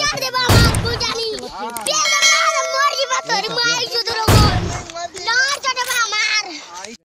चढ़ दे बाबा को जानी पे मार मर जी बात रे मार जो